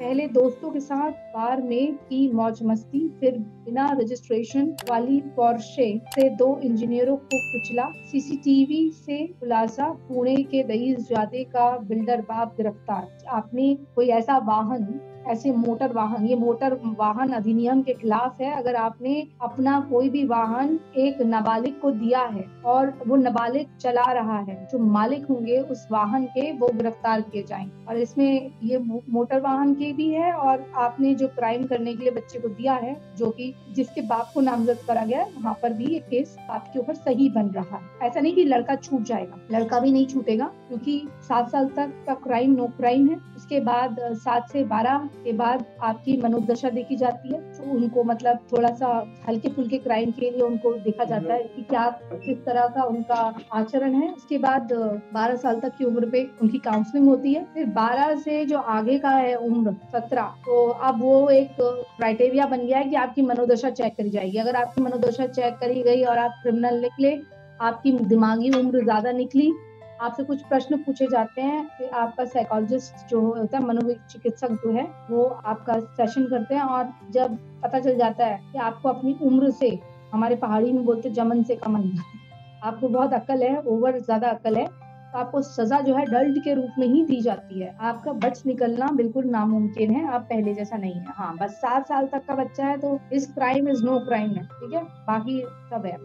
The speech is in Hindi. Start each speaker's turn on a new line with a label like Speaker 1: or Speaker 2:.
Speaker 1: पहले दोस्तों के साथ बार में की मौज मस्ती, फिर बिना रजिस्ट्रेशन वाली पोर्शे से दो इंजीनियरों को कुचला सीसीटीवी से खुलासा, पुणे के दहीजादे का बिल्डर बाप गिरफ़्तार। आपने कोई ऐसा वाहन ऐसे मोटर वाहन, ये मोटर वाहन अधिनियम के खिलाफ है। अगर आपने अपना कोई भी वाहन एक नाबालिग को दिया है और वो नाबालिग चला रहा है, जो मालिक होंगे उस वाहन के वो गिरफ़्तार किए जाएँगे। और इसमें ये मोटर वाहन के भी है और आपने जो क्राइम करने के लिए बच्चे को दिया है, जो कि जिसके बाप को नामजद करा गया है, वहाँ पर भी ये केस आपके ऊपर सही बन रहा है। ऐसा नहीं कि लड़का छूट जाएगा, लड़का भी नहीं छूटेगा, क्योंकि सात साल तक का क्राइम नो क्राइम है। उसके बाद सात से बारह के बाद आपकी मनोदशा देखी जाती है तो उनको मतलब थोड़ा सा हल्के फुल्के क्राइम के लिए उनको देखा जाता है कि क्या, किस तरह का उनका आचरण है। उसके बाद 12 साल तक की उम्र पे उनकी काउंसलिंग होती है। फिर 12 से जो आगे का है उम्र 17 तो अब वो एक क्राइटेरिया बन गया है कि आपकी मनोदशा चेक करी जाएगी। अगर आपकी मनोदशा चेक करी गई और आप क्रिमिनल निकले, आपकी दिमागी उम्र ज़्यादा निकली आपसे कुछ प्रश्न पूछे जाते हैं कि आपका साइकोलॉजिस्ट जो होता है, मनोचिकित्सक जो है, वो आपका सेशन करते हैं और जब पता चल जाता है कि आपको अपनी उम्र से, हमारे पहाड़ी में बोलते जमन से कम आपको बहुत अक्ल है ओवर ज़्यादा अक्ल है तो आपको सजा जो है डल्ट के रूप में ही दी जाती है। आपका बच निकलना बिल्कुल नामुमकिन है, आप पहले जैसा नहीं है। हाँ बस सात साल तक का बच्चा है तो इस क्राइम इज़ नो क्राइम है, ठीक है? बाकी सब है।